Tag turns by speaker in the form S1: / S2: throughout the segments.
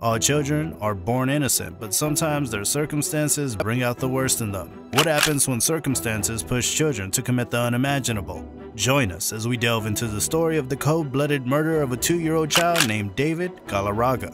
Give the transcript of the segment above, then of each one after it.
S1: All children are born innocent, but sometimes their circumstances bring out the worst in them. What happens when circumstances push children to commit the unimaginable? Join us as we delve into the story of the cold blooded murder of a two year old child named David Galarraga.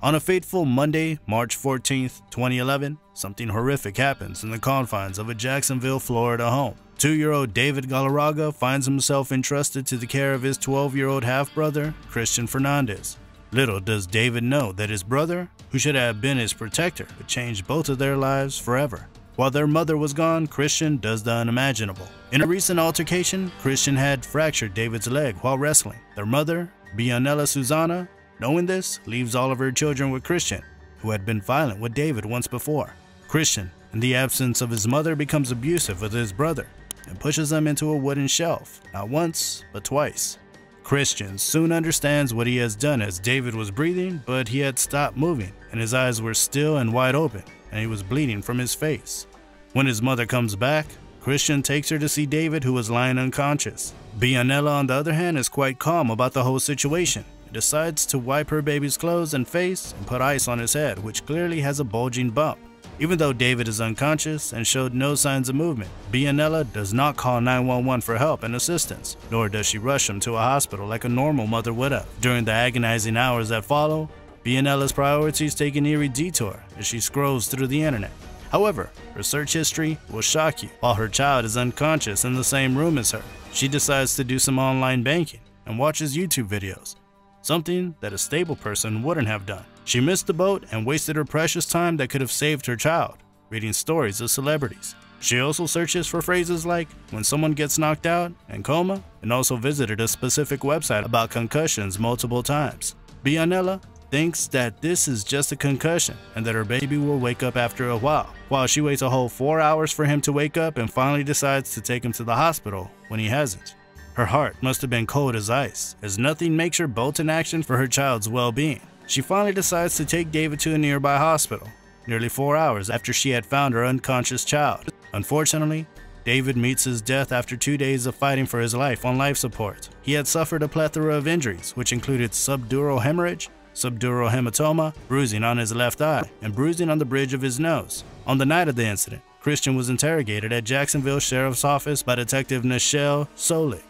S1: On a fateful Monday, March 14th, 2011, something horrific happens in the confines of a Jacksonville, Florida home. Two year old David Galarraga finds himself entrusted to the care of his 12 year old half brother, Christian Fernandez. Little does David know that his brother, who should have been his protector, would change both of their lives forever. While their mother was gone, Christian does the unimaginable. In a recent altercation, Christian had fractured David's leg while wrestling. Their mother, Bianella Susana, knowing this, leaves all of her children with Christian, who had been violent with David once before. Christian, in the absence of his mother, becomes abusive with his brother and pushes him into a wooden shelf, not once, but twice. Christian soon understands what he has done as David was breathing, but he had stopped moving, and his eyes were still and wide open, and he was bleeding from his face. When his mother comes back, Christian takes her to see David, who was lying unconscious. Bianella, on the other hand, is quite calm about the whole situation and decides to wipe her baby's clothes and face and put ice on his head, which clearly has a bulging bump. Even though David is unconscious and showed no signs of movement, Bianella does not call 911 for help and assistance, nor does she rush him to a hospital like a normal mother would have. During the agonizing hours that follow, Bianella's priorities take an eerie detour as she scrolls through the internet. However, her search history will shock you. While her child is unconscious in the same room as her, she decides to do some online banking and watches YouTube videos, something that a stable person wouldn't have done. She missed the boat and wasted her precious time that could have saved her child, reading stories of celebrities. She also searches for phrases like when someone gets knocked out and coma, and also visited a specific website about concussions multiple times. Bianella thinks that this is just a concussion and that her baby will wake up after a while, while she waits a whole four hours for him to wake up and finally decides to take him to the hospital when he hasn't. Her heart must have been cold as ice, as nothing makes her bolt in action for her child's well being. She finally decides to take David to a nearby hospital, nearly four hours after she had found her unconscious child. Unfortunately, David meets his death after two days of fighting for his life on life support. He had suffered a plethora of injuries, which included subdural hemorrhage, subdural hematoma, bruising on his left eye, and bruising on the bridge of his nose. On the night of the incident, Christian was interrogated at Jacksonville Sheriff's Office by Detective Nichelle Solig,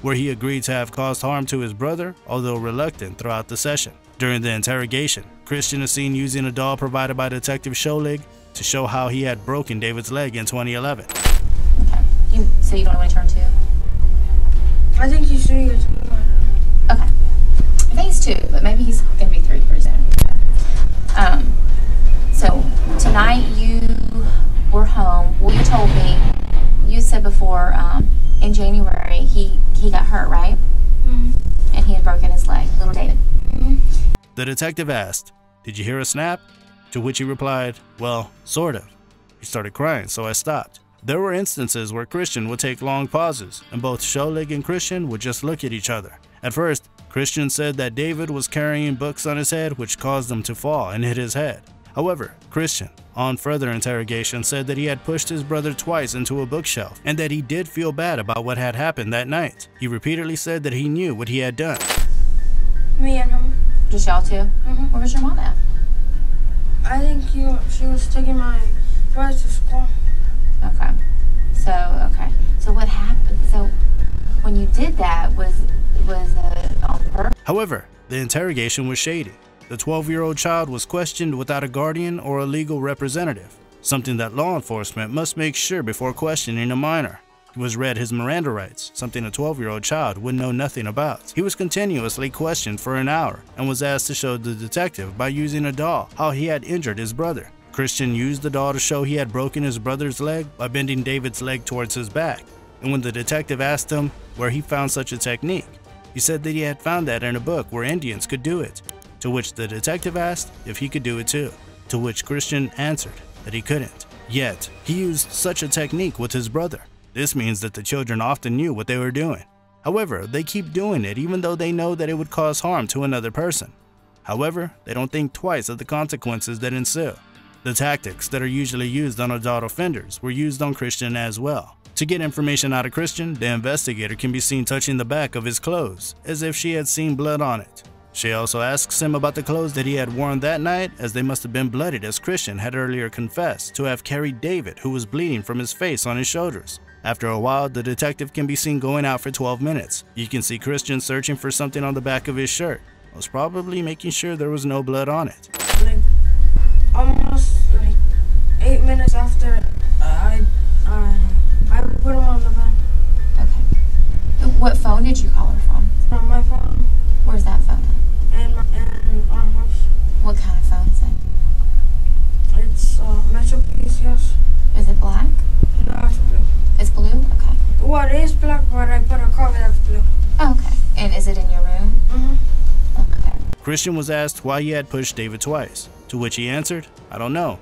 S1: where he agreed to have caused harm to his brother, although reluctant throughout the session. During the interrogation, Christian is seen using a doll provided by Detective Scholig to show how he had broken David's leg in 2011.
S2: Okay. You, so you don't want to turn two?
S3: I think he's doing it tomorrow.
S2: Okay. I think he's two, but maybe he's going to be three pretty soon. Um, so tonight you were home. Well, you told me, you said before, um, in January,
S1: The detective asked, Did you hear a snap? To which he replied, Well, sort of. He started crying, so I stopped. There were instances where Christian would take long pauses, and both Scholig and Christian would just look at each other. At first, Christian said that David was carrying books on his head which caused him to fall and hit his head. However, Christian, on further interrogation, said that he had pushed his brother twice into a bookshelf and that he did feel bad about what had happened that night. He repeatedly said that he knew what he had done.
S3: Me and him.
S2: Just y'all 2
S3: Mhm.
S2: Where was your mom at?
S3: I think he, she was taking my brother to school.
S2: Okay. So okay. So what happened? So when you did that was was uh, on purpose?
S1: However, the interrogation was shady. The 12 year old child was questioned without a guardian or a legal representative, something that law enforcement must make sure before questioning a minor. Was read his Miranda rights, something a 12 year old child would know nothing about. He was continuously questioned for an hour and was asked to show the detective by using a doll how he had injured his brother. Christian used the doll to show he had broken his brother's leg by bending David's leg towards his back. And when the detective asked him where he found such a technique, he said that he had found that in a book where Indians could do it. To which the detective asked if he could do it too. To which Christian answered that he couldn't. Yet, he used such a technique with his brother. This means that the children often knew what they were doing. However, they keep doing it even though they know that it would cause harm to another person. However, they don't think twice of the consequences that ensue. The tactics that are usually used on adult offenders were used on Christian as well. To get information out of Christian, the investigator can be seen touching the back of his clothes, as if she had seen blood on it. She also asks him about the clothes that he had worn that night, as they must have been blooded, as Christian had earlier confessed to have carried David, who was bleeding from his face on his shoulders. After a while, the detective can be seen going out for 12 minutes. You can see Christian searching for something on the back of his shirt. Was probably making sure there was no blood on it.
S3: Like almost like eight minutes after uh, I I I put him on the bed
S2: Okay. What phone did you call her from?
S1: Christian was asked why he had pushed David twice, to which he answered, I don't know.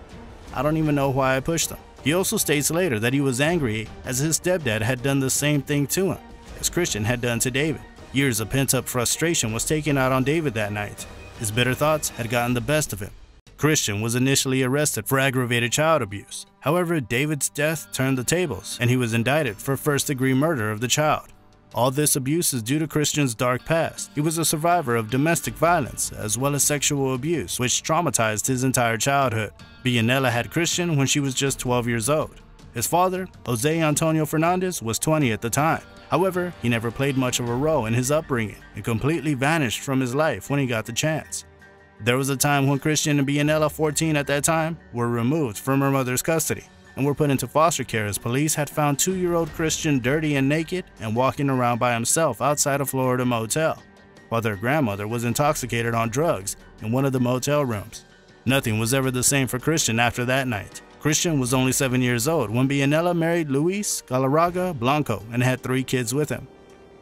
S1: I don't even know why I pushed him. He also states later that he was angry as his stepdad had done the same thing to him, as Christian had done to David. Years of pent up frustration was taken out on David that night. His bitter thoughts had gotten the best of him. Christian was initially arrested for aggravated child abuse. However, David's death turned the tables, and he was indicted for first degree murder of the child. All this abuse is due to Christian's dark past. He was a survivor of domestic violence as well as sexual abuse, which traumatized his entire childhood. Bianella had Christian when she was just 12 years old. His father, Jose Antonio Fernandez, was 20 at the time. However, he never played much of a role in his upbringing and completely vanished from his life when he got the chance. There was a time when Christian and Bianella, 14 at that time, were removed from her mother's custody and were put into foster care as police had found two year old Christian dirty and naked and walking around by himself outside a Florida motel, while their grandmother was intoxicated on drugs in one of the motel rooms. Nothing was ever the same for Christian after that night. Christian was only 7 years old when Bianella married Luis Galarraga Blanco and had three kids with him,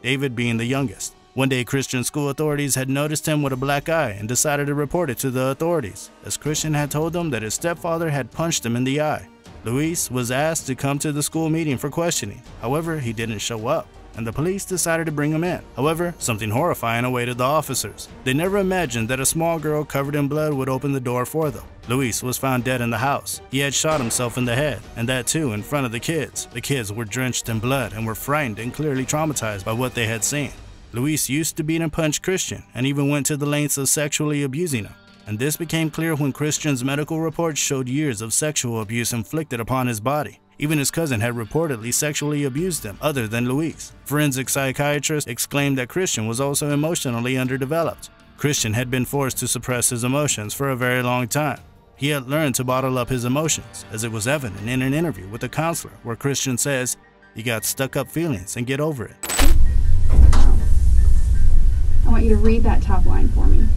S1: David being the youngest. One day, Christian school authorities had noticed him with a black eye and decided to report it to the authorities, as Christian had told them that his stepfather had punched him in the eye. Luis was asked to come to the school meeting for questioning. However, he didn't show up, and the police decided to bring him in. However, something horrifying awaited the officers. They never imagined that a small girl covered in blood would open the door for them. Luis was found dead in the house. He had shot himself in the head, and that too in front of the kids. The kids were drenched in blood and were frightened and clearly traumatized by what they had seen. Luis used to beat and punch Christian and even went to the lengths of sexually abusing him and this became clear when Christian's medical reports showed years of sexual abuse inflicted upon his body. Even his cousin had reportedly sexually abused him, other than Luis. Forensic psychiatrists exclaimed that Christian was also emotionally underdeveloped. Christian had been forced to suppress his emotions for a very long time. He had learned to bottle up his emotions, as it was evident in an interview with a counselor where Christian says, You got stuck up feelings and get over it.
S4: I want you to read that top line for me.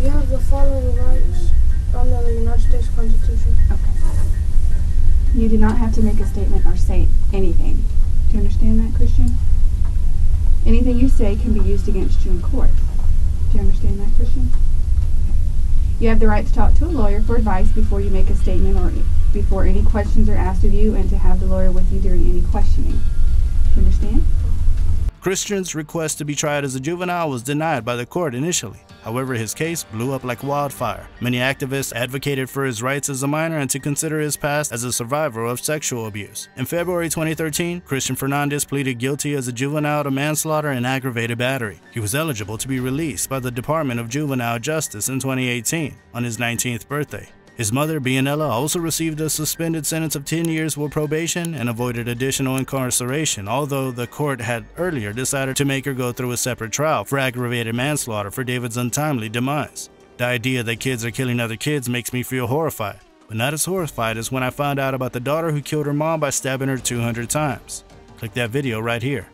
S3: You have the following rights under the United States Constitution.
S4: Okay. You do not have to make a statement or say anything. Do you understand that, Christian? Anything you say can be used against you in court. Do you understand that, Christian? You have the right to talk to a lawyer for advice before you make a statement or before any questions are asked of you and to have the lawyer with you during any questioning. Do you understand?
S1: Christian's request to be tried as a juvenile was denied by the court initially. However, his case blew up like wildfire. Many activists advocated for his rights as a minor and to consider his past as a survivor of sexual abuse. In February 2013, Christian Fernandez pleaded guilty as a juvenile to manslaughter and aggravated battery. He was eligible to be released by the Department of Juvenile Justice in 2018 on his 19th birthday. His mother, Bianella, also received a suspended sentence of 10 years with probation and avoided additional incarceration, although the court had earlier decided to make her go through a separate trial for aggravated manslaughter for David's untimely demise. The idea that kids are killing other kids makes me feel horrified, but not as horrified as when I found out about the daughter who killed her mom by stabbing her 200 times. Click that video right here.